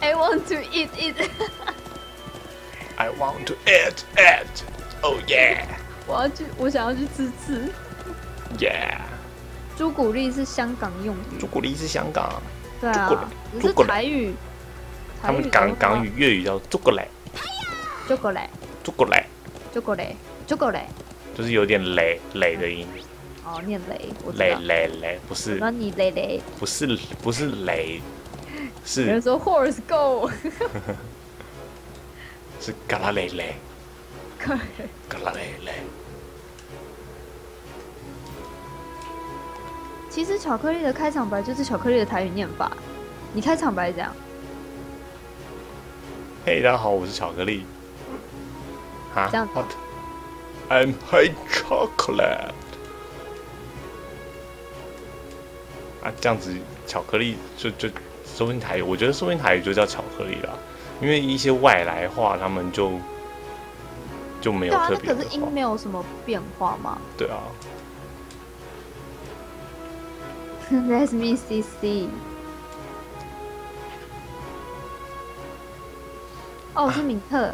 I want to eat it。I want to eat it. Oh yeah, 我要去，我想要去吃吃。yeah. 朱古力是香港用语朱，古力是香港，对朱古力啊，是朱古力台语。他们港港语粤语叫朱古力，朱古力，朱古力朱古力，朱古力。就是有点雷雷的音，哦，念雷，雷。雷雷，不是那你雷雷，不是不是雷，是有人说 horse go，是嘎啦雷雷，可 以嘎啦嘞嘞。其实巧克力的开场白就是巧克力的台语念法。你开场白这样，嘿，大家好，我是巧克力。啊这样？What? I'm high chocolate。啊，这样子巧克力就就说不定台语，我觉得收音台语就叫巧克力啦，因为一些外来话他们就就没有对啊，特那可是音没有什么变化嘛。对啊，Let me see see。哦，是敏特，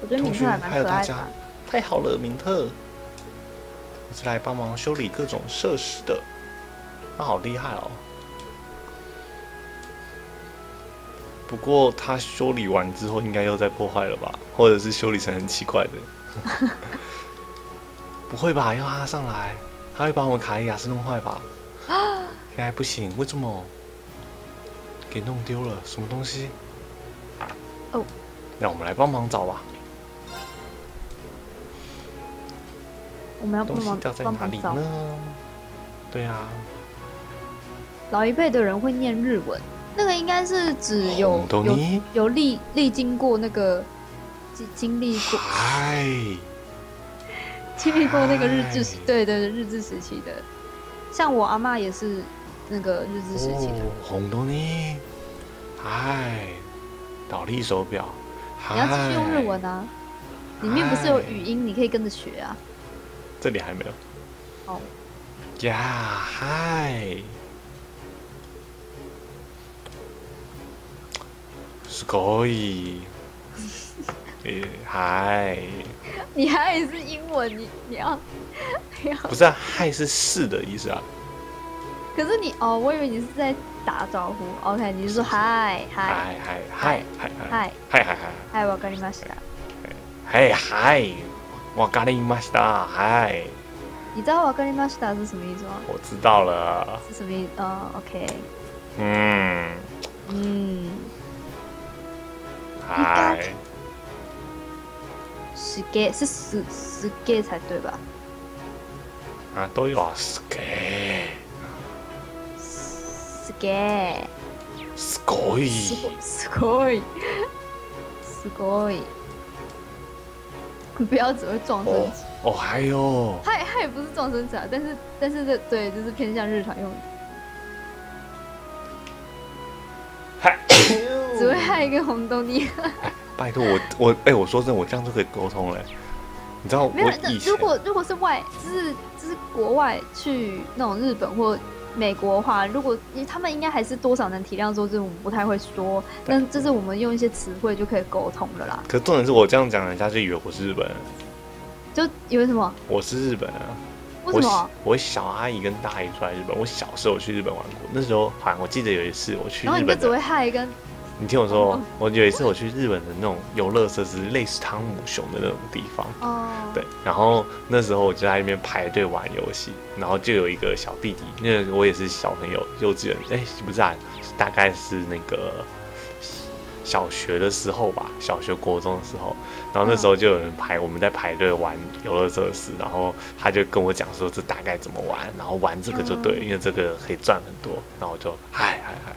我觉得同学敏特还蛮还有大家可爱的啊。，太好了，明特，我是来帮忙修理各种设施的，他好厉害哦。不过他修理完之后，应该又在破坏了吧？或者是修理成很奇怪的？不会吧？要他上来，他会把我们卡利亚斯弄坏吧？现在不行，为什么？给弄丢了，什么东西？哦，让我们来帮忙找吧。我们要帮忙掉在。哪里呢？对啊，老一辈的人会念日文，那个应该是指有有有历历经过那个经经历过嗨，经历过那个日治时，对对对，日治时期的，像我阿嬷也是那个日治时期的。哦，红豆泥，嗨，倒立手表，你要继续用日文啊，里面不是有语音，你可以跟着学啊。这里还没有。哦，呀，嗨，すごい。诶，嗨，你还是英文，你你要你要，不是啊，嗨是是的意思啊。可是你哦，我以为你是在打招呼。OK，你是说嗨嗨嗨嗨嗨嗨嗨嗨嗨嗨。嗨，我跟你们是啊。嗨嗨，わかりました。嗨，你知道我跟你们是啊是什么意思吗？我知道了。是什么意思？哦，OK，嗯，嗯， 嗨，すげ是すすげ才对吧？啊，都有啊，すげすげすごい。すごい。すごい。不要只会撞词，哦，还有，它它也不是撞声词啊，但是但是这对就是偏向日常用语，只会害一个红豆泥。拜托我我哎、我说真的，我这样就可以沟通了。你知道我没有，前如果如果是外，就是就是国外去那种日本或美国的话，如果他们应该还是多少能体谅说，这种我们不太会说，但这是我们用一些词汇就可以沟通的啦。可重点是我这样讲，人家就以为我是日本人，就以为什么？我是日本人啊。为什么我小？阿姨跟大姨出来日本，我小时候有去日本玩过。那时候好像我记得有一次我去日本然后你就只会嗨跟你听我说哦，我有一次我去日本的那种游乐设施，类似汤姆熊的那种地方，哦，对，然后那时候我就在那边排队玩游戏，然后就有一个小弟弟，那个我也是小朋友，幼稚园，哎，不是啊，大概是那个小学的时候吧，小学国中的时候，然后那时候就有人排，我们在排队玩游乐设施，然后他就跟我讲说这大概怎么玩，然后玩这个就对，因为这个可以赚很多，然后我就嗨嗨嗨，哎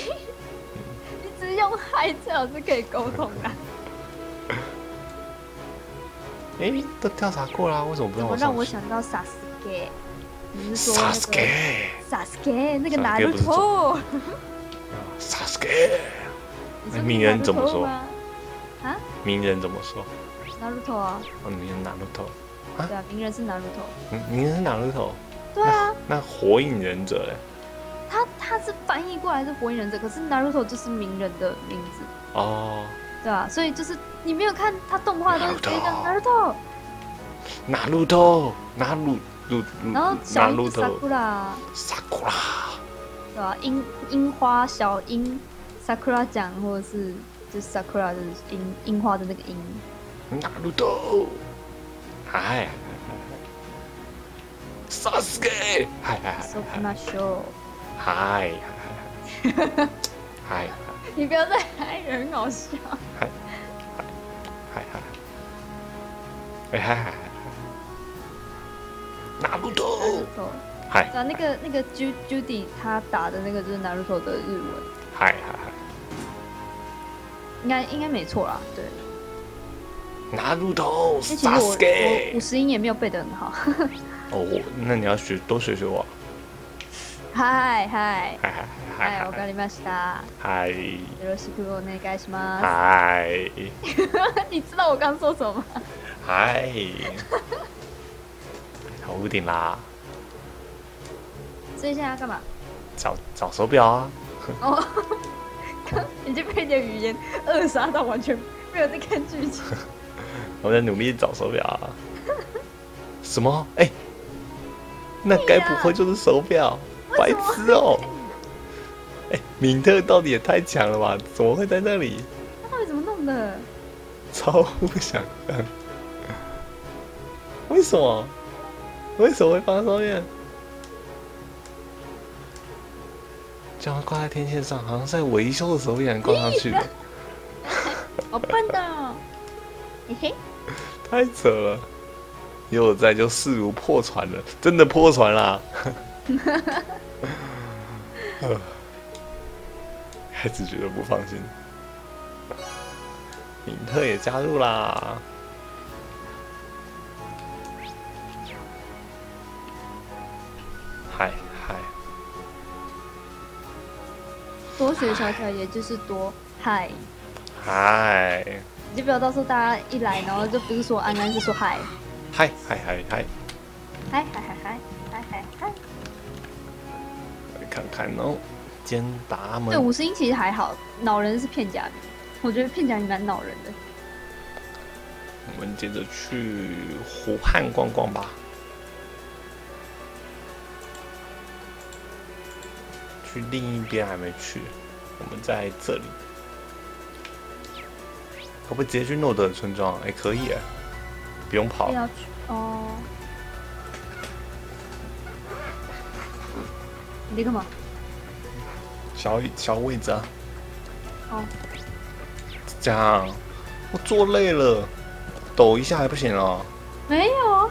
实用嗨最好是可以沟通的。哎、都调查过啦，为什么不让怎么让我想到 Sasuke？你是说萨那个斯给，Sasuke 那个 Sasuke 拿路不是头？萨斯给，你说名人怎么说 Naruto 吗？啊，名人怎么说？拿路头啊，哦，名人拿路头，啊对啊，名人是拿路头。嗯名人是拿路头。对啊，那火影忍者嘞？他他是翻译过来是火影忍者，可是 Naruto 就是鸣人的名字，哦，对吧、所以就是你没有看他动画都是直接讲 Naruto Naruto，拿路头，拿路路，然后小樱，Sakura，萨库拉，对啊、樱樱花小樱 Sakura 讲，或者是就是 Sakura 就是樱樱花的那个樱，拿路头，嗨，萨斯给，嗨嗨嗨 Sokuna Show。嗨嗨嗨嗨 你不要再嗨人，很好笑。嗨嗨嗨，哎嗨嗨嗨，拿路头，Naruto，嗨对啊，那个那个 Ju Judy 他打的那个就是 Naruto 的日文，嗨嗨嗨，应该应该没错啦。对，拿路头，那其实萨斯我我给五。十音也没有背得很好。哦，我那你要学多学学我。嗨嗨嗨嗨嗨，嗨我跟你们した。嗨よろしくお願いします。嗨你知道我刚说什么吗？嗨，好屋顶啦，所以现在要干嘛？找找手表啊。哦，刚已经被你的语言扼杀到完全没有在看剧情。我在努力找手表啊。什么？哎、那该不会就是手表？ 白痴哦、哎、敏特到底也太强了吧？怎么会在那里？他到底怎么弄的？超不想象。为什么？为什么会放在上面？这样挂在天线上，好像在维修的时候被人挂上去的，好笨的哦。嘿嘿，太扯了。有我在就势如破船了，真的破船啦！呃开始觉得不放心。敏特也加入啦。嗨嗨，多学小小也就是多嗨，嗨。你就不要到时候大家一来，然后就不是说安安，是说嗨。嗨嗨，嗨嗨。嗨嗨嗨来看看哦，兼达对，五十音其实还好，恼人是片假名，我觉得片假名蛮恼人的。我们接着去湖畔逛逛吧。去另一边还没去，我们在这里。可不可以直接去诺德村庄？哎、可以哎，不用跑。要去哦。你干嘛？小小位置啊，哦，这样我坐累了，抖一下还不行了。没有啊。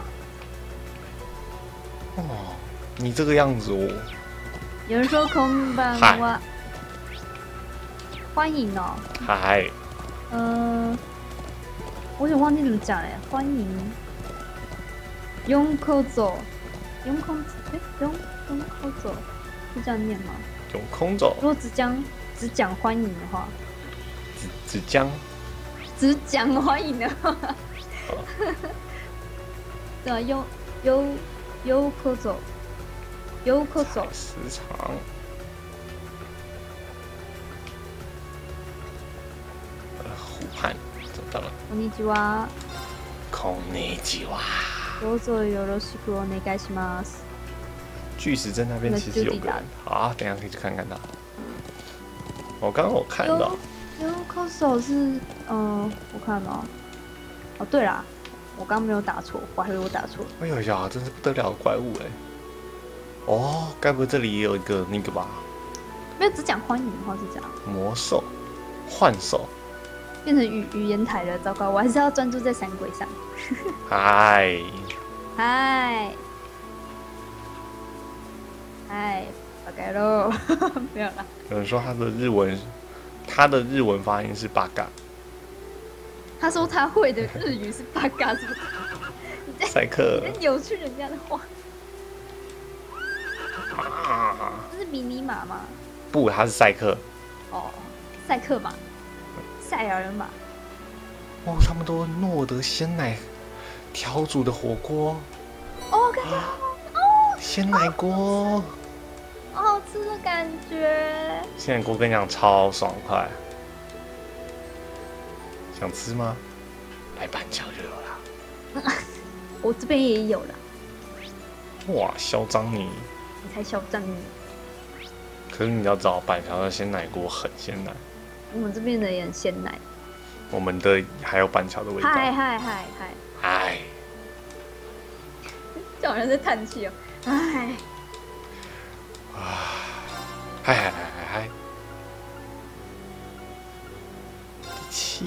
哦，你这个样子哦，有人说空班嗨哇，欢迎哦。嗨，嗯、我有点忘记怎么讲嘞。欢迎，用口走，用空哎，用用口走是这样念吗？有空走如，果只讲只讲欢迎的话，只只将只讲欢迎的话，对啊，优优优口走，优口走，时长。呃，湖畔找到了，こんにちは。孔尼基哇。どうぞよろしくお願いします。 巨石阵那边其实有个人，好啊，等一下可以去看看他。我刚刚我看到 coso 是，嗯、我看哦。哦，对啦，我刚刚没有打错，我还以为我打错。哎呦呀，真是不得了的怪物哎！哦，该不会这里也有一个那个吧？没有只讲欢迎的话是这样，魔兽幻兽，变成语语言台了，糟糕，我还是要专注在闪鬼上。嗨，嗨，嗨，大概喽，没有了。有人说他的日文他的日文发音是八嘎，他说他会的日语是八嘎，是不是？赛克你在扭曲人家的话。啊，这是迷你马吗？不，他是赛克。哦，赛克马，赛亚人马。哦，他们都诺德鲜奶调煮的火锅，哦，看到鲜奶锅，好好吃的感觉。鲜奶锅跟你讲超爽快，想吃吗？来板桥就有啦。我这边也有了，哇，嚣张你！你才嚣张你。可是你要找板桥的鲜奶锅很鲜奶，我们这边的也很鲜奶。我们的还有板桥的味道。嗨嗨嗨嗨，哎，这好像在叹气哦。唉，嗨嗨嗨嗨嗨，第七。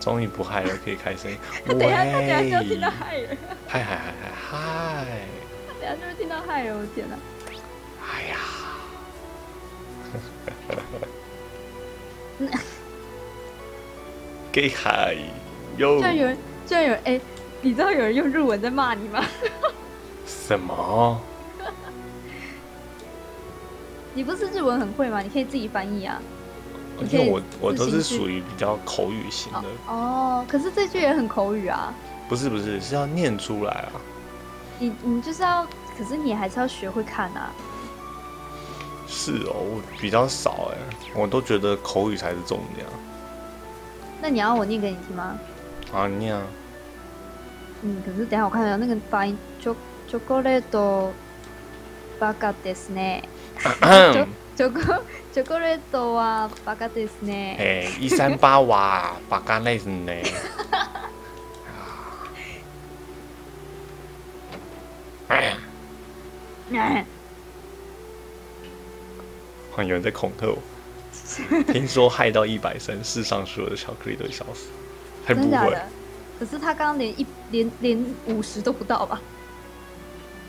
终于不嗨了，可以开声音。等一下他等一下就要听到喂嗨了，嗨嗨嗨嗨嗨！等一下就会听到嗨了，我天哪！哎呀，给嗨哟居！然有人，居然有人，哎、你知道有人用日文在骂你吗？什么？你不是日文很会吗？你可以自己翻译啊。因为我我都是属于比较口语型的，哦，可是这句也很口语啊。不是不是是要念出来啊。你你就是要，可是你还是要学会看啊。是哦，我比较少哎，我都觉得口语才是重点那你要我念给你听吗？啊。啊，你念啊，嗯，可是等一下我看一下那个发音，cho chocolate バカですね。チョコチョコレートはバカですね。哎，一三八哇，把干累死呢。哎呀，哎好像有人在恐吓我。听说害到一百声，世上所有的巧克力都会消失， 才不会。真假的？可是他刚刚连一连连五十都不到吧？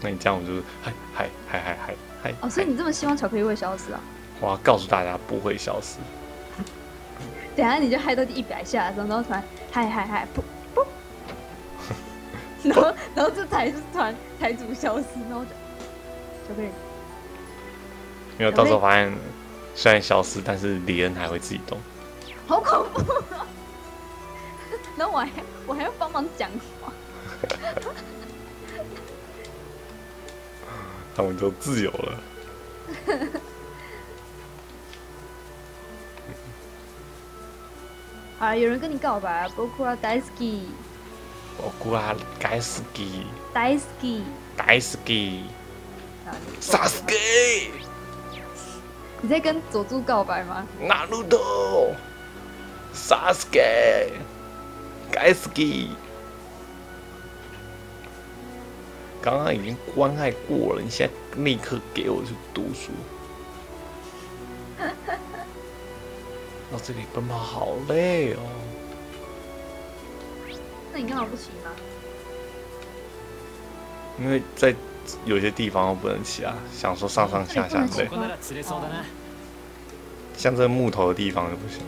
那你这样我就是嗨嗨嗨嗨嗨嗨。哦，所以你这么希望巧克力会消失啊？我要告诉大家不会消失。等下你就嗨到第一百下的时候，然后突然嗨嗨嗨噗噗，然后 然后这台就是突然台主消失，然后就巧克力没有，到时候发现虽然消失，但是李恩还会自己动。好恐怖、啊！然后我还我还要帮忙讲话，他们就自由了。啊，有人跟你告白啊，包括啊 Daisuke 我估啊，该死基，Daisuke，该死基，啊你萨斯基，你在跟佐助告白吗？纳鲁多，萨斯基，该死基。刚刚已经关爱过了，你现在立刻给我去读书。到这里奔跑好累哦。那你干嘛不骑吗？因为在有些地方我不能骑啊，想说上上下下对这里不能骑，ここなら釣れそうだな像这个木头的地方就不行。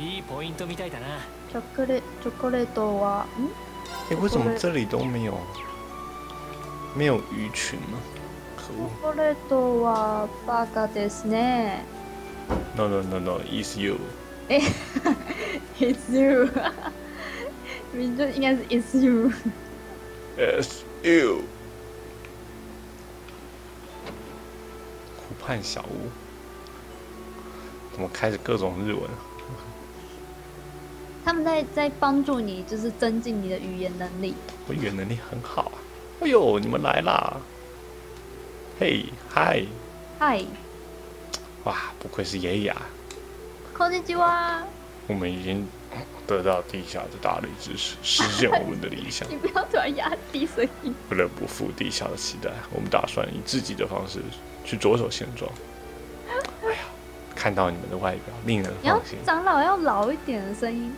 いいポイントみたいだなチョコレチョコレートはん？哎、为什么这里都没有没有鱼群呢？可チ恶ョコレートはバカですね。 ！No no no no，is you。哎，It's you，明明就应该是 It's you。 It's you。湖畔小屋，怎么开始各种日文？ 他们在在帮助你，就是增进你的语言能力。我语言能力很好啊！哎呦，你们来啦！嘿，嗨！嗨，哇，不愧是野雅，こんにちは。我们已经得到地下的大力支持，实现我们的理想。你不要突然压低声音。为了不负地下的期待，我们打算以自己的方式去着手现状。哎呀，看到你们的外表，令人你要放心。长老要老一点的声音。